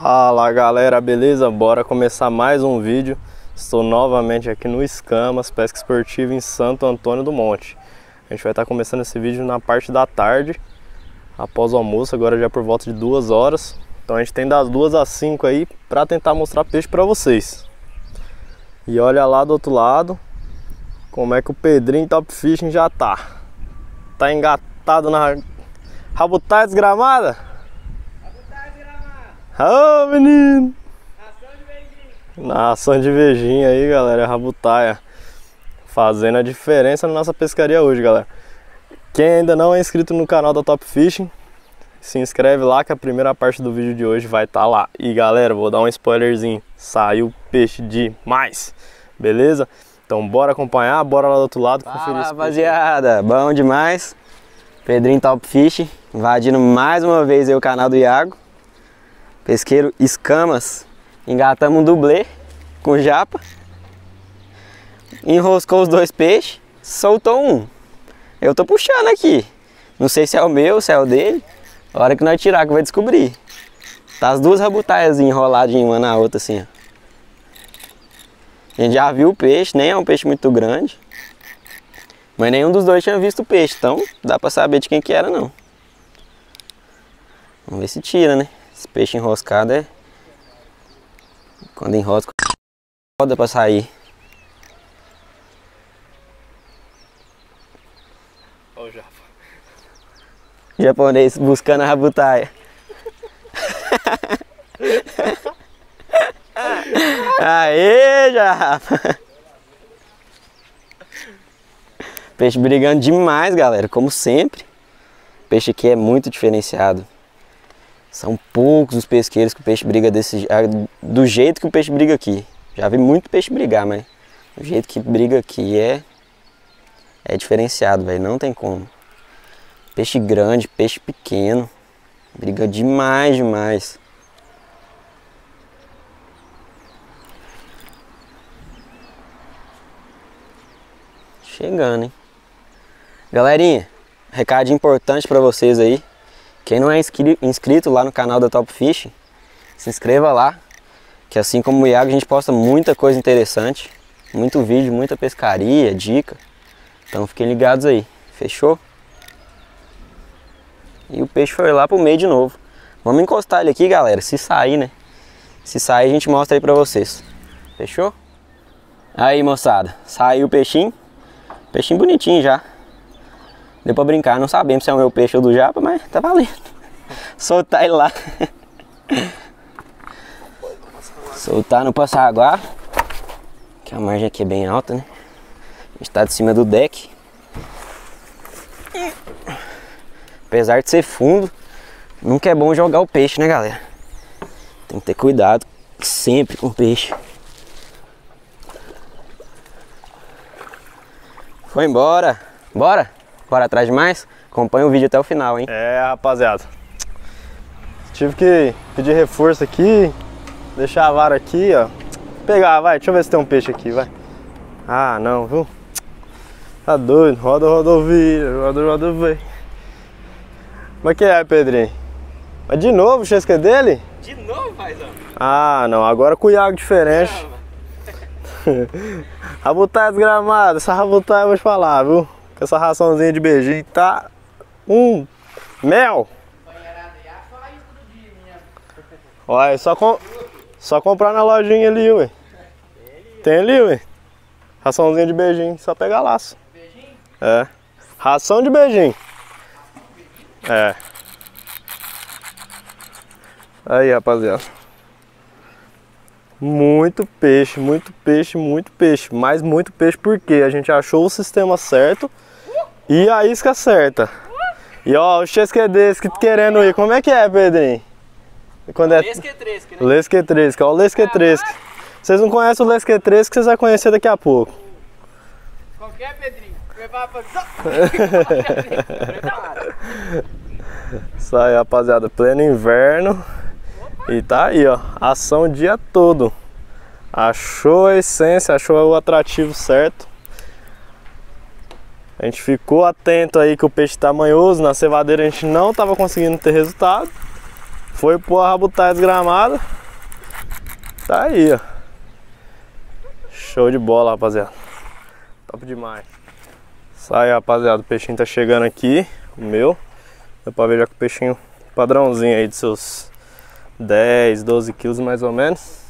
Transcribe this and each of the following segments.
Fala galera, beleza? Bora começar mais um vídeo. Estou novamente aqui no Escamas, pesca esportiva em Santo Antônio do Monte. A gente vai estar começando esse vídeo na parte da tarde, após o almoço, agora já por volta de duas horas. Então a gente tem das duas às cinco aí para tentar mostrar peixe para vocês. E olha lá do outro lado, como é que o Pedrinho Top Fishing já tá. Tá engatado na rabutaia desgramada? Oh, menino! Nação de vejinha aí, galera, rabutaia. Fazendo a diferença na nossa pescaria hoje, galera. Quem ainda não é inscrito no canal da Top Fishing, se inscreve lá que a primeira parte do vídeo de hoje vai estar tá lá. E galera, vou dar um spoilerzinho. Saiu peixe demais, beleza? Então bora acompanhar, bora lá do outro lado Fala, conferir rapaziada, bom demais. Pedrinho Top Fish, invadindo mais uma vez o canal do Iago. Pesqueiro Escamas. Engatamos um dublê com japa. Enroscou os dois peixes, soltou um. Eu tô puxando aqui. Não sei se é o meu, se é o dele. A hora que nós tirar que vai descobrir. Tá as duas rabutaias enroladinhas uma na outra assim, ó. A gente já viu o peixe, nem é um peixe muito grande. Mas nenhum dos dois tinha visto o peixe, então dá pra saber de quem que era não. Vamos ver se tira, né? Esse peixe enroscado é... Quando enrosca, roda pra sair. Olha o japa. Japonês buscando a rabutaia. Aê, japa! Peixe brigando demais, galera, como sempre. Peixe aqui é muito diferenciado. São poucos os pesqueiros que o peixe briga desse do jeito que o peixe briga aqui. Já vi muito peixe brigar, mas o jeito que briga aqui é é diferenciado, velho, não tem como. Peixe grande, peixe pequeno, briga demais, demais. Chegando, hein? Galerinha, recado importante para vocês aí. Quem não é inscrito lá no canal da Top Fish, se inscreva lá, que assim como o Iago a gente posta muita coisa interessante, muito vídeo, muita pescaria, dica. Então fiquem ligados aí, fechou? E o peixe foi lá pro meio de novo. Vamos encostar ele aqui, galera, se sair, né? Se sair a gente mostra aí pra vocês. Fechou? Aí, moçada, saiu o peixinho. Peixinho bonitinho já. Deu pra brincar, não sabemos se é o meu peixe ou do japa, mas tá valendo. Soltar ele lá. Soltar no passaguá. Que a margem aqui é bem alta, né? A gente tá de cima do deck. Apesar de ser fundo, nunca é bom jogar o peixe, né, galera? Tem que ter cuidado sempre com o peixe. Foi embora. Bora? Bora atrás de mais? Acompanha o vídeo até o final, hein? É, rapaziada. Tive que pedir reforço aqui, deixar a vara aqui, ó. Pegar, vai, deixa eu ver se tem um peixe aqui, vai. Ah, não, viu? Tá doido, roda rodovia, roda rodovia. Mas que é, Pedrinho? Mas de novo o chesca dele? De novo, paizão? Ah, não, agora com o Iago diferente. rabutaia desgramada, essa rabutaia eu vou te falar, viu? Essa raçãozinha de beijinho tá um mel. Olha, só, com, só comprar na lojinha ali, ué. Tem ali, ué. Raçãozinha de beijinho, só pegar laço. É. Ração de beijinho. É. Aí, rapaziada. Muito peixe, muito peixe, muito peixe. Mas muito peixe porque a gente achou o sistema certo e a isca certa. E ó, o chesque desse que querendo ir. Como é que é, Pedrinho? Quando é... Lesquetresque, né? Lesquetresque, ó o Lesquetresque. Vocês não conhecem o Lesquetresque, vocês vão conhecer daqui a pouco. Qual que é, Pedrinho? Isso aí, rapaziada, pleno inverno. E tá aí, ó, ação o dia todo. Achou a essência, achou o atrativo certo. A gente ficou atento aí que o peixe tá manhoso, na cevadeira a gente não estava conseguindo ter resultado. Foi pôr a rabutar desgramada. Tá aí, ó. Show de bola, rapaziada. Top demais. Sai, rapaziada. O peixinho tá chegando aqui. O meu. Dá pra ver já que o peixinho padrãozinho aí de seus 10, 12 quilos mais ou menos.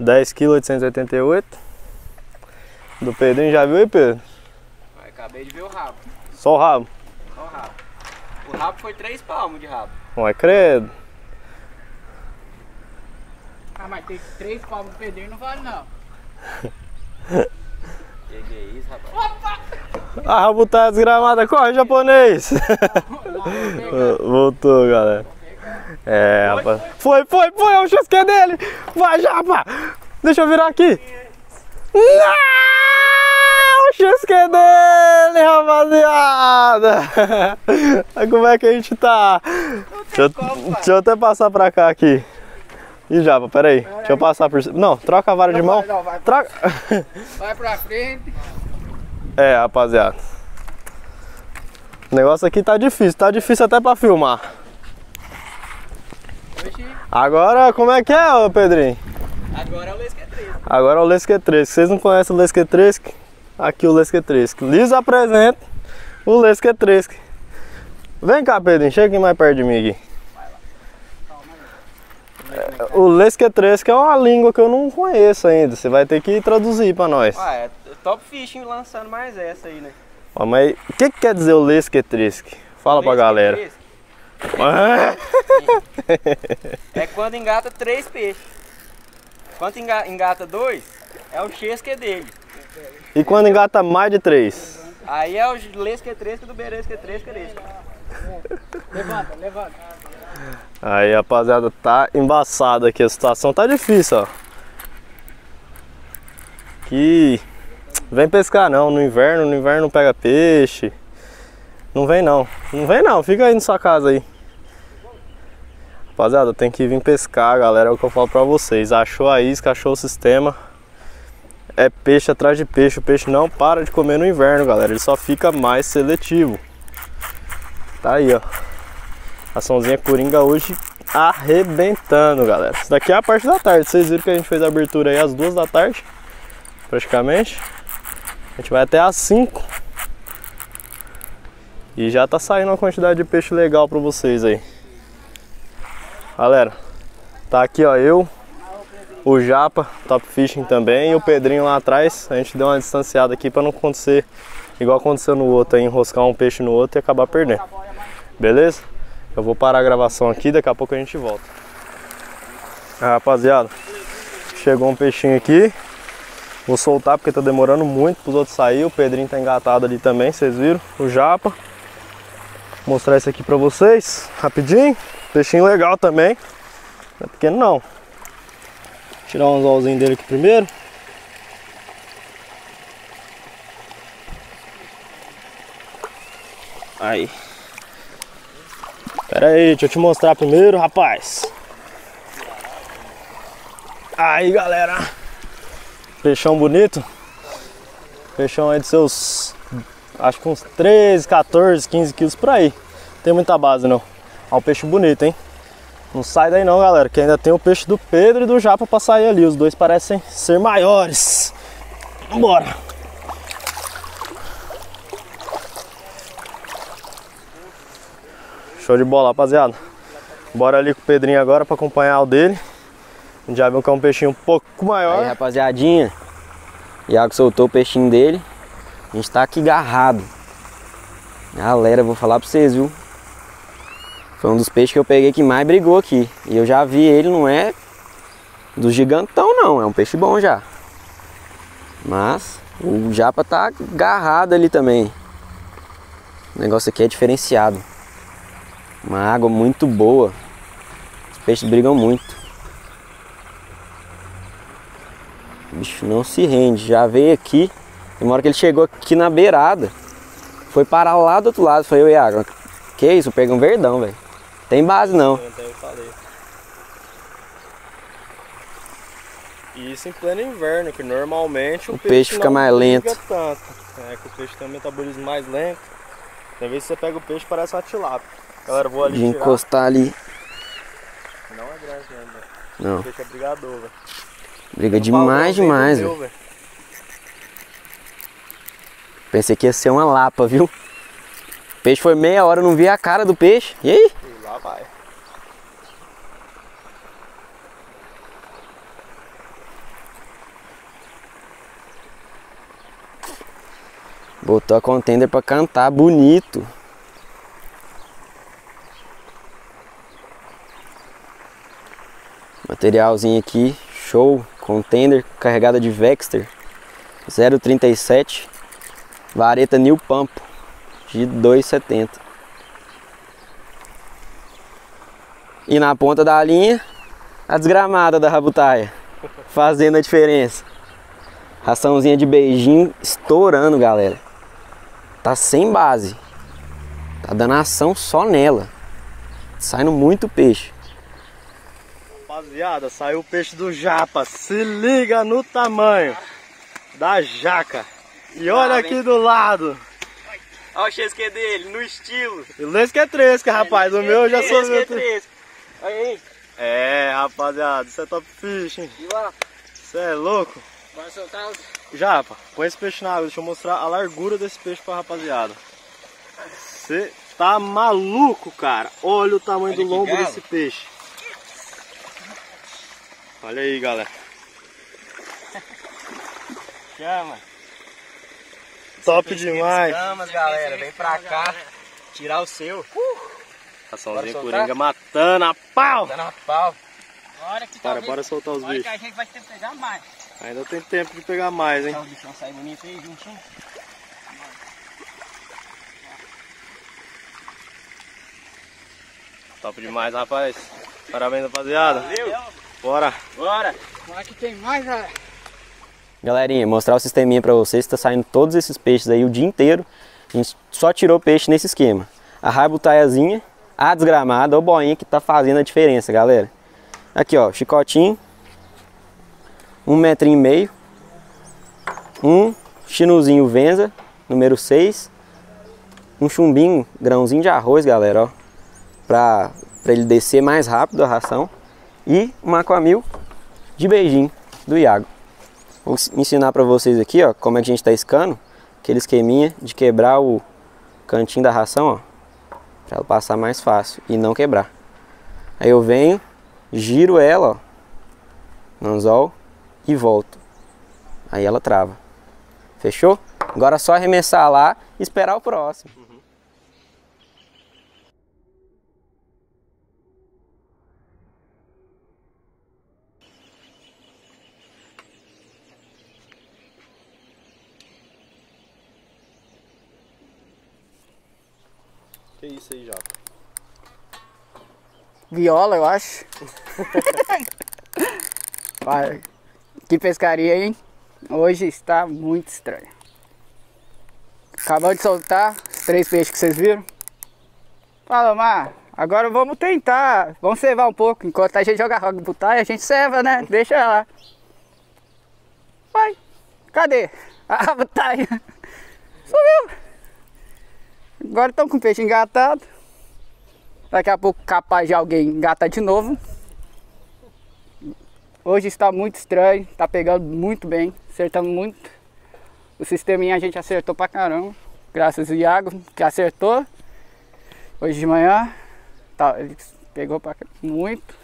10 kg 888. Do Pedrinho, já viu aí, Pedro? Acabei de ver o rabo. Só o rabo. Só o rabo. O rabo foi 3 palmos de rabo. Ué, credo. Ah, mas tem três palmos de pedreiro não vale não. Que que é isso, rapaz? A rabo tá desgramada. Corre, japonês. Voltou, galera. É, rapaz. Foi, foi, foi. É o XQ dele. Vai, japa. Deixa eu virar aqui. Não! XQ dele, rapaziada. Como é que a gente tá? Deixa eu, deixa eu até passar pra cá aqui. Ih, Japa, peraí. Deixa eu passar por cima. Não, troca a vara de mão. Não, vai, Troca. vai pra frente. É, rapaziada. O negócio aqui tá difícil, tá difícil até pra filmar. Oxi, Agora, como é que é, ô Pedrinho? Agora é o Lesque 3. Agora é o Lesque 3. Se vocês não conhecem o Lesque 3, aqui o Lesque 3. Lhes apresenta o Lesque 3. Vem cá, Pedrinho, chega aqui mais perto de mim aqui. É, O Lesque 3 que é uma língua que eu não conheço ainda. Você vai ter que traduzir pra nós. Ah, é Top Fishing lançando mais essa aí, né? Ó, mas o que, que quer dizer o Lesque 3? Fala pra Lesque galera. 3 É quando engata três peixes. Quando enga- engata dois, é o chesque dele. E quando engata mais de três? Aí é o lesque 3 do beresque 3 desse. levanta, levanta. Aí, rapaziada, tá embaçada aqui a situação. Tá difícil, ó. Que vem pescar não, no inverno, no inverno não pega peixe. Não vem não, não vem não, fica aí na sua casa aí. Rapaziada, tem que vir pescar, galera, é o que eu falo pra vocês. Achou a isca, achou o sistema. É peixe atrás de peixe, o peixe não para de comer no inverno, galera. Ele só fica mais seletivo. Tá aí, ó. Açãozinha Coringa hoje arrebentando, galera. Isso daqui é a parte da tarde. Vocês viram que a gente fez a abertura aí às duas da tarde, praticamente. A gente vai até às 5. E já tá saindo uma quantidade de peixe legal pra vocês aí. Galera, tá aqui ó, eu, o Japa, Top Fishing também, e o Pedrinho lá atrás. A gente deu uma distanciada aqui pra não acontecer igual aconteceu no outro aí, enroscar um peixe no outro e acabar perdendo. Beleza? Eu vou parar a gravação aqui, daqui a pouco a gente volta. Ah, rapaziada, chegou um peixinho aqui. Vou soltar porque tá demorando muito pros outros sair. O Pedrinho tá engatado ali também, vocês viram? O Japa. Vou mostrar esse aqui pra vocês, rapidinho. Peixinho legal também. Não é pequeno não. Tirar um anzolzinho dele aqui primeiro. Aí. Pera aí, deixa eu te mostrar primeiro, rapaz. Aí, galera. Peixão bonito. Peixão aí de seus, acho que uns 13, 14, 15 quilos por aí. Tem muita base não. Ó, um peixe bonito, hein? Não sai daí não, galera, que ainda tem o peixe do Pedro e do Japa pra sair ali. Os dois parecem ser maiores. Vambora. Show de bola, rapaziada. Bora ali com o Pedrinho agora pra acompanhar o dele. A gente já viu que é um peixinho um pouco maior. Aí, rapaziadinha. Iago soltou o peixinho dele. A gente tá aqui garrado. Galera, vou falar pra vocês, viu? Foi um dos peixes que eu peguei que mais brigou aqui. E eu já vi ele, não é do gigantão não, é um peixe bom já. Mas o japa tá agarrado ali também. O negócio aqui é diferenciado. Uma água muito boa. Os peixes brigam muito. O bicho não se rende. Já veio aqui. Tem uma hora que ele chegou aqui na beirada. Foi parar lá do outro lado. A água. Que isso? Peguei um verdão, velho. Tem base não. Eu falei. E isso em pleno inverno, que normalmente o, O peixe fica não mais lento. Tanto. É que o peixe tem um metabolismo mais lento. Tem vezes você pega o peixe parece uma tilápia. Galera, vou ali De tirar. encostar ali. grande mesmo, velho. Não, Peixe é brigador, velho. briga Não demais, falou, demais, velho. Pensei que ia ser uma lapa, viu? O peixe foi meia hora, eu não vi a cara do peixe. E aí? Lá vai. Botou a contender pra cantar bonito. Materialzinho aqui, show. Contender carregada de Vexter 037. Vareta New Pampo de 2,70. E na ponta da linha, a desgramada da rabutaia, fazendo a diferença. Raçãozinha de beijinho estourando, galera. Tá sem base. Tá dando ação só nela. Saindo muito peixe. Rapaziada, saiu o peixe do japa. Se liga no tamanho da jaca. E olha aqui do lado. Olha o chesque dele, no estilo. O Lesca é tresca, rapaz. O meu já sou meu. Olha aí. É, rapaziada, isso é top fish, hein? E lá. Você é louco? Bora soltar os... Japa, põe esse peixe na água. Deixa eu mostrar a largura desse peixe pra rapaziada. Você tá maluco, cara. Olha o tamanho Olha do lombo galo. desse peixe. Olha aí, galera. Chama. Top demais. Camas, galera. Vem pra cá. Tirar o seu. Raçãozinha Soltar? coringa matando a pau. Tá na pau. Bora que Bora, talvez... bora soltar os bichos. a gente vai ter que pegar mais. Ainda tem tempo de pegar mais, hein? Deixa o bichão sair bonito aí, juntinho. Top demais, rapaz. Parabéns, rapaziada. Valeu. Bora. Bora. Bora que tem mais, galera. Galerinha, mostrar o sisteminha pra vocês. Tá saindo todos esses peixes aí o dia inteiro. A gente só tirou peixe nesse esquema. A raibutaiazinha, a desgramada, o boinha que tá fazendo a diferença, galera. Aqui, ó, chicotinho. Um metrinho e meio. Um chinuzinho Venza, número 6. Um chumbinho, grãozinho de arroz, galera, ó. Pra, pra ele descer mais rápido a ração. E um aquamil de beijinho do Iago. Vou ensinar pra vocês aqui, ó, como é que a gente tá escando. Aquele esqueminha de quebrar o cantinho da ração, ó. Pra ela passar mais fácil e não quebrar. Aí eu venho, giro ela, ó. No anzol e volto. Aí ela trava. Fechou? Agora é só arremessar lá e esperar o próximo. Que isso aí, Japa? Viola, eu acho. Que pescaria, hein? Hoje está muito estranho. Acabou de soltar os três peixes que vocês viram. Fala, Mar. Agora vamos tentar. Vamos cevar um pouco. Enquanto a gente joga rock butaia, a gente ceva, né? Deixa lá. Vai. Cadê? A butaia. Sumiu. Agora estão com o peixe engatado. Daqui a pouco capaz de alguém engatar de novo. Hoje está muito estranho, tá pegando muito bem, acertamos muito. O sisteminha a gente acertou pra caramba. Graças ao Iago que acertou. Hoje de manhã. Tá, ele pegou pra muito.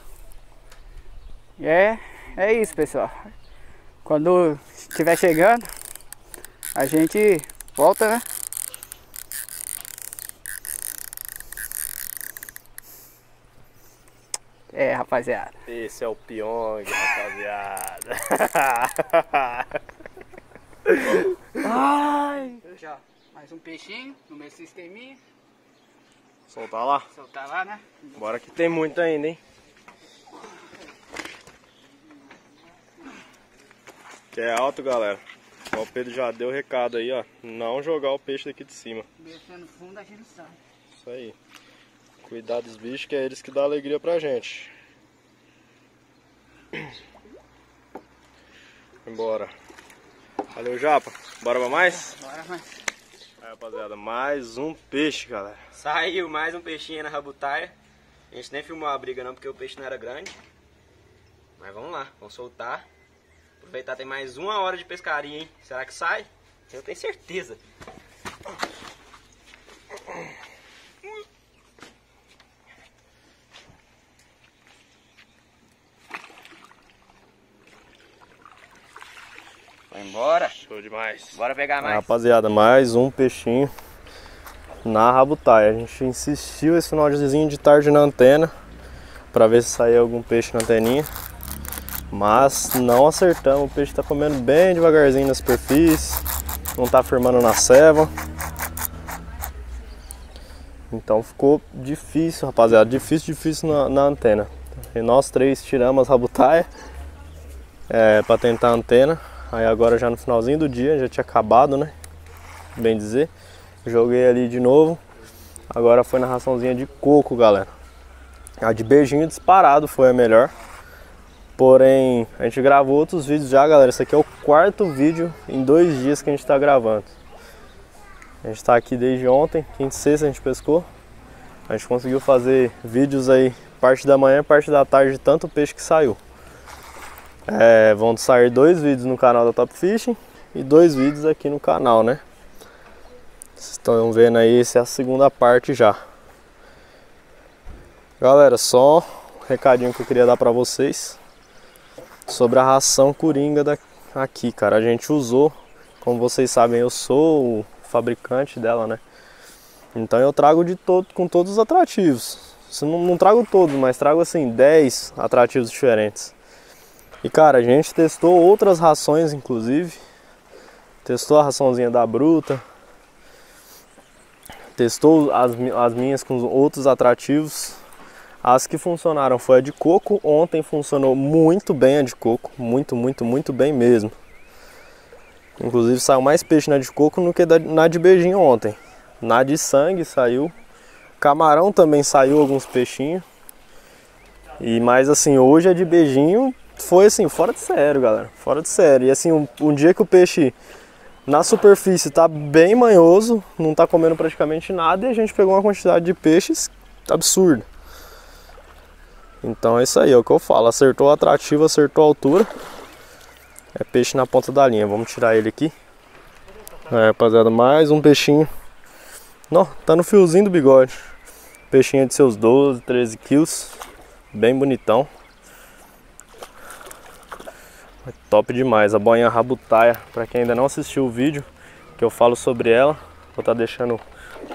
É, é isso pessoal. Quando estiver chegando, a gente volta, né? É, rapaziada. Esse é o Pyong, rapaziada. Ai! Já, mais um peixinho no meu sisteminha. Soltar lá. Soltar lá, né? Bora que tem muito ainda, hein? Que é alto, galera. O Pedro já deu o recado aí, ó. Não jogar o peixe daqui de cima. Descendo fundo a gente sabe. Isso aí. Cuidar dos bichos, que é eles que dão alegria pra gente. Embora. Valeu, Japa. Bora pra mais? Bora, mas. Aí, rapaziada, mais um peixe, galera. Saiu mais um peixinho na rabutaia. A gente nem filmou a briga não, porque o peixe não era grande. Mas vamos lá, vamos soltar. Aproveitar, tem mais uma hora de pescaria, hein? Será que sai? Eu tenho certeza. Vai embora. Show demais. Bora pegar mais. Rapaziada, mais um peixinho na rabutaia. A gente insistiu esse finalzinho de tarde na antena para ver se saía algum peixe na anteninha. Mas não acertamos, o peixe está comendo bem devagarzinho na superfície, não está firmando na ceva. Então ficou difícil, rapaziada, difícil, difícil na, na antena. E nós três tiramos as rabutaia é, para tentar a antena. Aí agora já no finalzinho do dia, já tinha acabado, né? Bem dizer. Joguei ali de novo. Agora foi na raçãozinha de coco, galera. A de beijinho disparado foi a melhor. Porém, a gente gravou outros vídeos já, galera. Esse aqui é o quarto vídeo em dois dias que a gente está gravando. A gente está aqui desde ontem, quinta e sexta a gente pescou. A gente conseguiu fazer vídeos aí, parte da manhã, parte da tarde, de tanto peixe que saiu. É, vão sair dois vídeos no canal da Top Fishing e dois vídeos aqui no canal, né? Vocês estão vendo aí, essa é a segunda parte já. Galera, só um recadinho que eu queria dar para vocês sobre a ração coringa da, aqui, cara. A gente usou, como vocês sabem, eu sou o fabricante dela, né? Então eu trago de todo, com todos os atrativos. Não, não trago todos, mas trago assim 10 atrativos diferentes. E cara, a gente testou outras rações, inclusive. Testou a raçãozinha da Bruta. Testou as, as minhas com outros atrativos. As que funcionaram foi a de coco. Ontem funcionou muito bem a de coco. Muito, muito, muito bem mesmo. Inclusive saiu mais peixe na de coco do que na de beijinho ontem. Na de sangue saiu. Camarão também saiu alguns peixinhos. E mais assim, hoje a de beijinho foi assim, fora de sério, galera. Fora de sério. E assim, um, um dia que o peixe na superfície tá bem manhoso, não tá comendo praticamente nada e a gente pegou uma quantidade de peixes absurda. Então é isso aí, é o que eu falo. Acertou o atrativo, acertou a altura. É peixe na ponta da linha. Vamos tirar ele aqui. É, rapaziada, mais um peixinho. Não, tá no fiozinho do bigode. Peixinho de seus 12, 13 quilos. Bem bonitão. É top demais. A boinha rabutaia, para quem ainda não assistiu o vídeo, que eu falo sobre ela. Vou estar tá deixando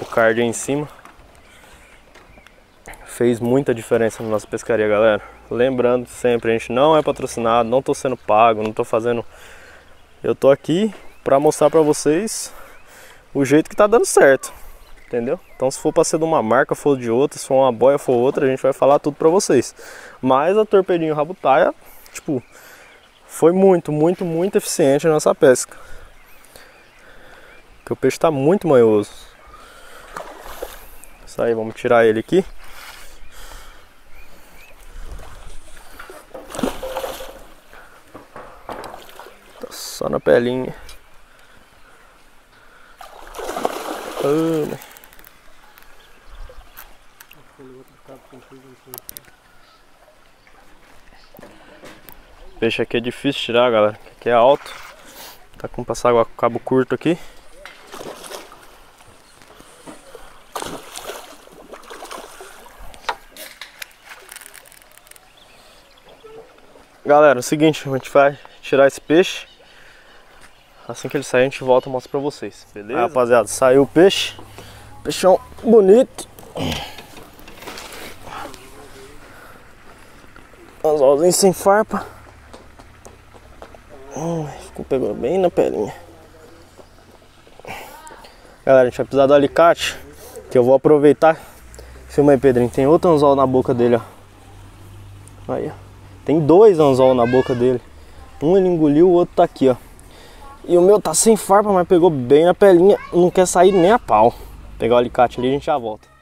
o card aí em cima fez muita diferença na nossa pescaria, galera. Lembrando sempre, a gente não é patrocinado, não estou sendo pago, não estou fazendo. Eu tô aqui para mostrar para vocês o jeito que tá dando certo, entendeu? Então, se for para ser de uma marca, for de outra, se for uma boia, for outra, a gente vai falar tudo para vocês. Mas a torpedinho rabutaia, tipo, foi muito, muito, muito eficiente na nossa pesca. Porque o peixe está muito manhoso. Isso aí, vamos tirar ele aqui. Só na pelinha. Peixe aqui é difícil tirar, galera. Aqui é alto. Tá com passar água cabo curto aqui. Galera, é o seguinte, a gente vai tirar esse peixe Assim que ele sair, a gente volta e mostra pra vocês, beleza? Rapaziada, saiu o peixe. Peixão bonito. Anzolzinho sem farpa. Ficou pegando bem na pelinha. Galera, a gente vai precisar do alicate. Que eu vou aproveitar. Filma aí, Pedrinho. Tem outro anzol na boca dele, ó. Aí, ó. Tem dois anzol na boca dele. Um ele engoliu, o outro tá aqui, ó. E o meu tá sem farpa, mas pegou bem na pelinha, não quer sair nem a pau. Vou pegar o alicate ali e a gente já volta.